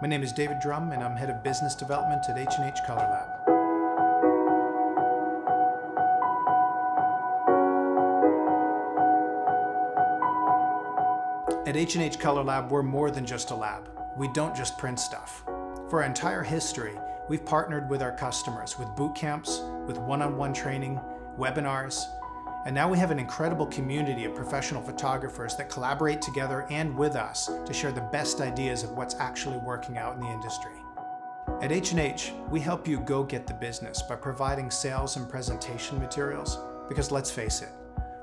My name is David Drum, and I'm head of business development at H&H Color Lab. At H&H Color Lab, we're more than just a lab. We don't just print stuff. For our entire history, we've partnered with our customers with boot camps, with one-on-one training, webinars, and now we have an incredible community of professional photographers that collaborate together and with us to share the best ideas of what's actually working out in the industry. At H&H, we help you go get the business by providing sales and presentation materials because let's face it,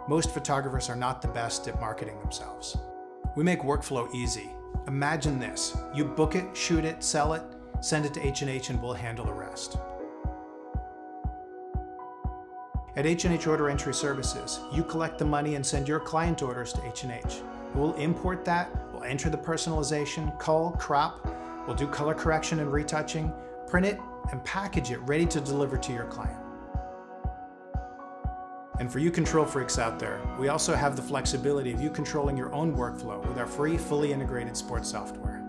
most photographers are not the best at marketing themselves. We make workflow easy. Imagine this, you book it, shoot it, sell it, send it to H&H and we'll handle the rest. At H&H Order Entry Services, you collect the money and send your client orders to H&H. We'll import that, we'll enter the personalization, cull, crop, we'll do color correction and retouching, print it, and package it ready to deliver to your client. And for you control freaks out there, we also have the flexibility of you controlling your own workflow with our free, fully integrated sports software.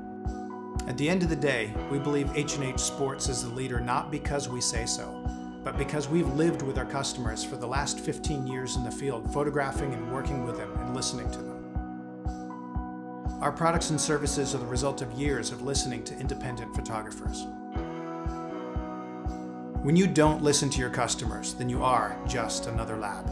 At the end of the day, we believe H&H Sports is the leader not because we say so, but because we've lived with our customers for the last 15 years in the field, photographing and working with them and listening to them. Our products and services are the result of years of listening to independent photographers. When you don't listen to your customers, then you are just another lab.